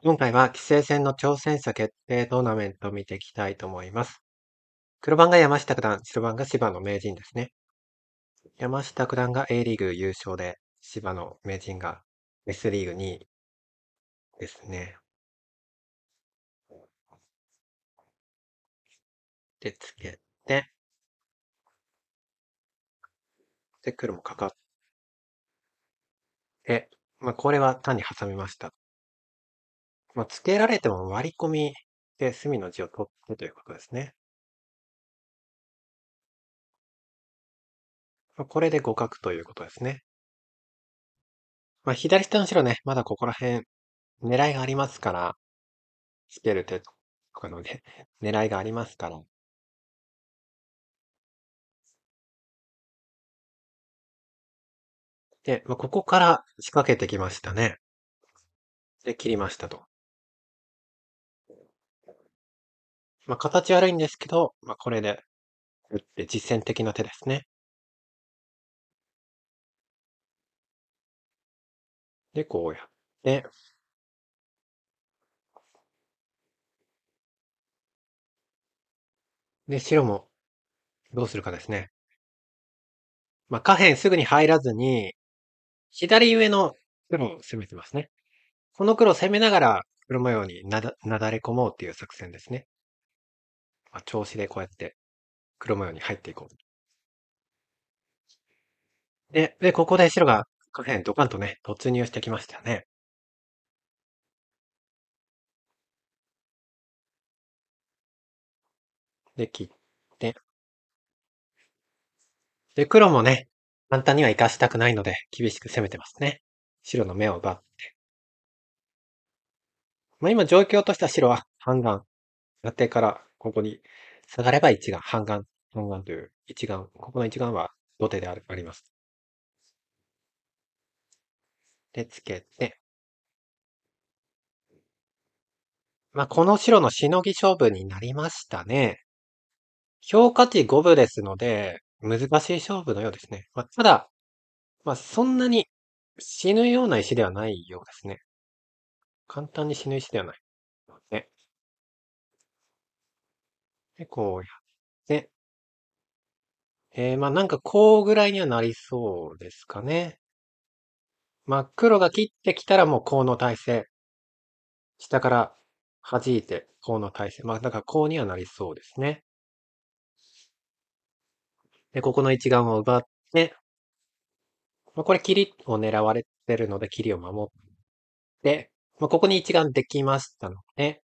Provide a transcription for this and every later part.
今回は棋聖戦の挑戦者決定トーナメントを見ていきたいと思います。黒番が山下九段、白番が芝の名人ですね。山下九段が A リーグ優勝で、芝の名人が S リーグ2位ですね。で、つけて、で、黒もかかって、まあ、これは単に挟みました。まあ、つけられても割り込みで隅の字を取ってということですね。まあ、これで互角ということですね。まあ、左下の白ね、まだここら辺狙いがありますから、つける手とかので、狙いがありますから。で、まあ、ここから仕掛けてきましたね。で、切りましたと。まあ、形悪いんですけど、まあ、これで打って実践的な手ですね。で、こうやって、で、白もどうするかですね。まあ、下辺すぐに入らずに、左上の黒を攻めてますね。この黒を攻めながら黒模様になだなだれ込もうっていう作戦ですね。まあ、調子でこうやって黒模様に入っていこう。で、で、ここで白が下辺ドカンとね、突入してきましたね。で、切って。で、黒もね、簡単には生かしたくないので、厳しく攻めてますね。白の目を奪って。まあ今状況としては白は半眼。やってからここに下がれば一眼、半眼、半眼という一眼、ここの一眼は土手であります。で、つけて。まあ、この白のしのぎ勝負になりましたね。評価値5分ですので、難しい勝負のようですね。まあ、ただ、まあ、そんなに死ぬような石ではないようですね。簡単に死ぬ石ではない。で、こうやって、えー、まあなんかこうぐらいにはなりそうですかね。まあ黒が切ってきたらもうこうの体勢。下から弾いてこうの体勢。まあだからこうにはなりそうですね。で、ここの一眼を奪って、まあ、これ切りを狙われてるので切りを守って、まあ、ここに一眼できましたので、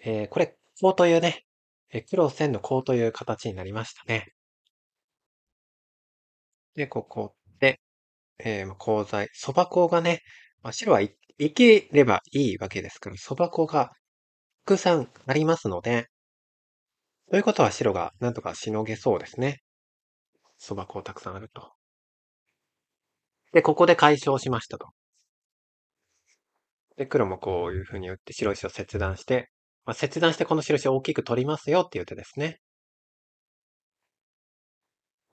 えー、これ、こうというね、え黒線のこうという形になりましたね。で、ここで、えー、鋼材、そば粉がね、まあ、白は生きればいいわけですから、そば粉がたくさんありますので、ということは白がなんとかしのげそうですね。そば粉たくさんあると。で、ここで解消しましたと。で、黒もこういう風に打って白石を切断して、まあ、切断してこの印を大きく取りますよっていう手ですね。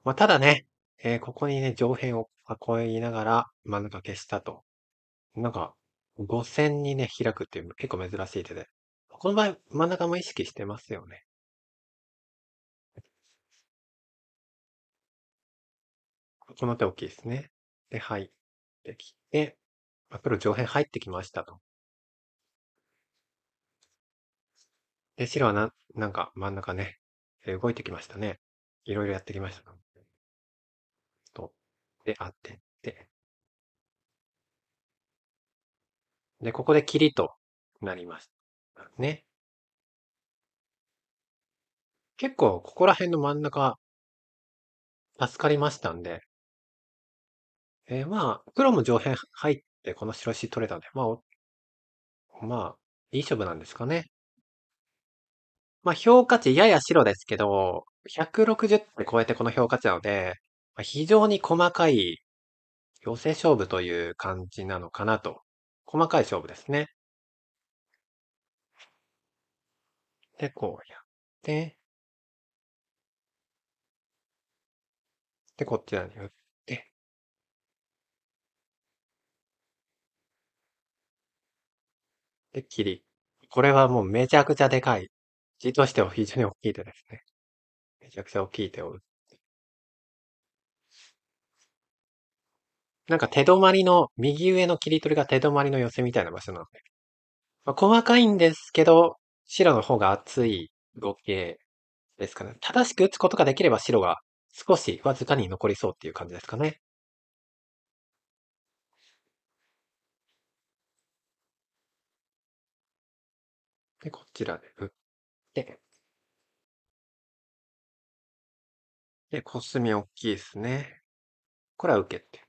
まあ、ただね、えー、ここにね、上辺を囲いながら真ん中消したと。なんか、5線にね、開くっていう結構珍しい手で。この場合、真ん中も意識してますよね。この手大きいですね。で、入ってきて、黒上辺入ってきましたと。で、白はな、なんか真ん中ね、動いてきましたね。いろいろやってきました。と、で、当てて。で、ここで切りとなりました。ね。結構、ここら辺の真ん中、助かりましたんで。えー、まあ、黒も上辺入って、この白石取れたんで、まあ、まあ、いい勝負なんですかね。まあ、評価値やや白ですけど、160って超えてこの評価値なので、まあ、非常に細かい寄せ勝負という感じなのかなと。細かい勝負ですね。で、こうやって、で、こちらに打って、で、切り。これはもうめちゃくちゃでかい。字としては非常に大きい手ですね。めちゃくちゃ大きい手を打って。なんか手止まりの、右上の切り取りが手止まりの寄せみたいな場所なので。まあ、細かいんですけど、白の方が厚い動形ですかね。正しく打つことができれば白が少しわずかに残りそうっていう感じですかね。で、こちらで打って。で、コスミ大きいですね。これは受けて。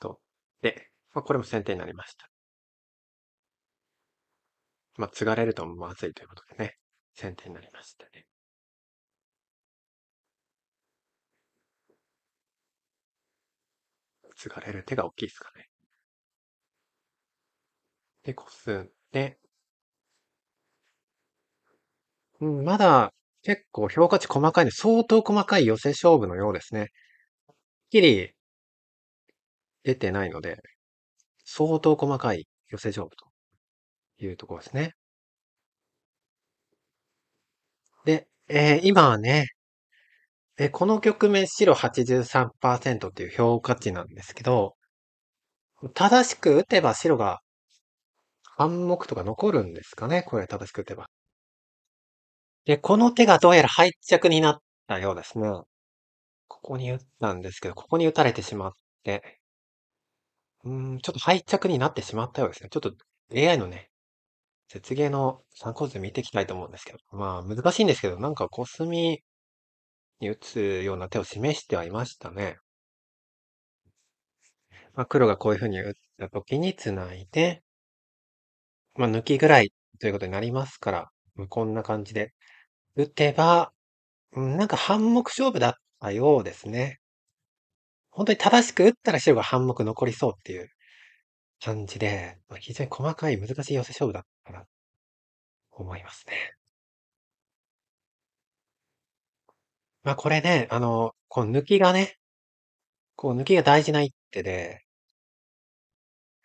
と。で、まあ、これも先手になりました。まあ、継がれるとまずいということでね、先手になりましたね。継がれる手が大きいですかね。で、コスんで、まだ結構評価値細かいんで、相当細かい寄せ勝負のようですね。っきり出てないので、相当細かい寄せ勝負というところですね。で、えー、今はね、えこの局面白83%っていう評価値なんですけど、正しく打てば白が半目とか残るんですかねこれ正しく打てば。で、この手がどうやら敗着になったようですね。ここに打ったんですけど、ここに打たれてしまって、うん、ちょっと敗着になってしまったようですね。ちょっと AI のね、雪芸の参考図見ていきたいと思うんですけど、まあ難しいんですけど、なんかコスミに打つような手を示してはいましたね。まあ黒がこういう風に打った時に繋いで、まあ抜きぐらいということになりますから、こんな感じで打てば、うん、なんか半目勝負だったようですね。本当に正しく打ったら白が半目残りそうっていう感じで、まあ、非常に細かい難しい寄せ勝負だったな、思いますね。まあこれね、あの、この抜きがね、こう抜きが大事な一手で、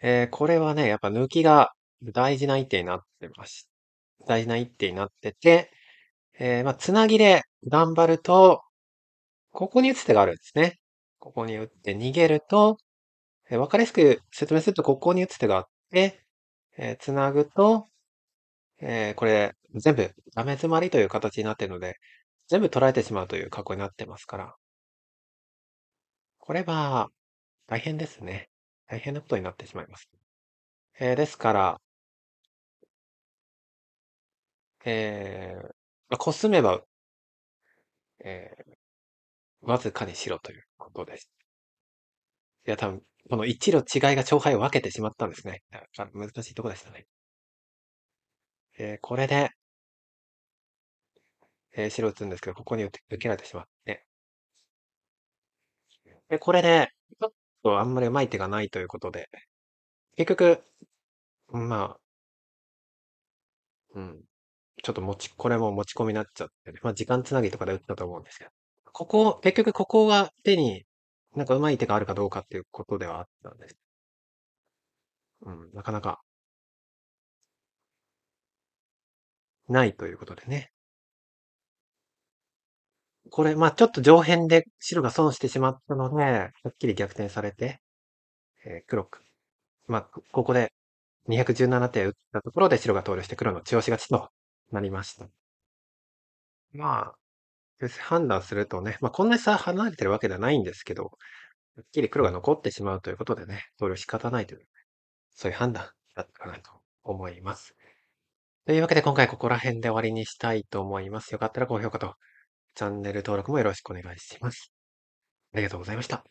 えー、これはね、やっぱ抜きが大事な一手になってます。大事な一手になってて、えー、まあ、つなぎで頑張ると、ここに打つ手があるんですね。ここに打って逃げると、えー、わかりやすく説明すると、ここに打つ手があって、えー、つなぐと、えー、これ、全部ダメ詰まりという形になっているので、全部取られてしまうという格好になってますから。これは、大変ですね。大変なことになってしまいます。えー、ですから、えー、コスめば、えー、わずかに白ということです。いや、多分、この一路違いが勝敗を分けてしまったんですね。難しいとこでしたね。えー、これで、えー、白打つんですけど、ここに受けられてしまって。で、これで、ちょっとあんまりうまい手がないということで、結局、まあ、うん。ちょっと持ち、これも持ち込みになっちゃって、ね、まあ時間つなぎとかで打ったと思うんですけど。ここ、結局ここが手になんかうまい手があるかどうかっていうことではあったんです。うん、なかなかないということでね。これ、まあちょっと上辺で白が損してしまったので、はっきり逆転されて、えー、黒く。まあ、ここで217手打ったところで白が投了して黒の中押し勝ちとなりました。まあ、判断するとね、まあこんなに差離れてるわけではないんですけど、はっきり黒が残ってしまうということでね、投了仕方ないという、そういう判断だったかなと思います。というわけで今回ここら辺で終わりにしたいと思います。よかったら高評価とチャンネル登録もよろしくお願いします。ありがとうございました。